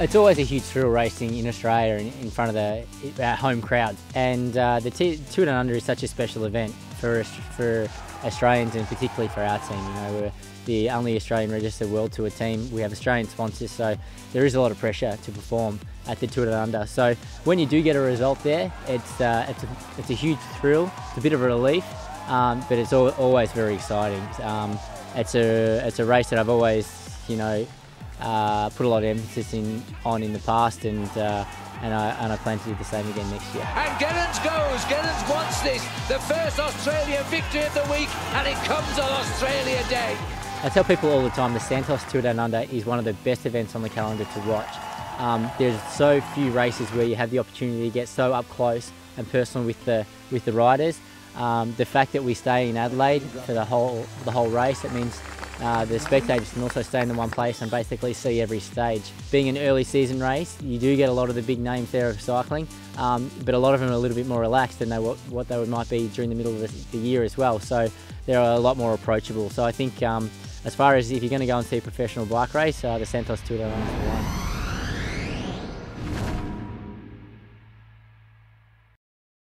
It's always a huge thrill racing in Australia in, in front of the our home crowd, and uh, the Tour Down Under is such a special event for for Australians and particularly for our team. You know, we're the only Australian registered World Tour team. We have Australian sponsors, so there is a lot of pressure to perform at the Tour Down Under. So when you do get a result there, it's uh, it's, a, it's a huge thrill. It's a bit of a relief, um, but it's al- always very exciting. Um, it's a it's a race that I've always you know uh, put a lot of emphasis in on in the past, and uh, and I and I plan to do the same again next year. And Gerrans goes. Gerrans wants this. The first Australian victory of the week, and it comes on Australia Day. I tell people all the time the Santos Tour Down Under is one of the best events on the calendar to watch. Um, there's so few races where you have the opportunity to get so up close and personal with the with the riders. Um, the fact that we stay in Adelaide for the whole the whole race, it means uh, the spectators can also stay in the one place and basically see every stage. Being an early season race, you do get a lot of the big names there of cycling, um, but a lot of them are a little bit more relaxed than they what, they might be during the middle of the, the year as well. So they're a lot more approachable. So I think um, as far as if you're going to go and see a professional bike race, uh, the Santos Tour is one.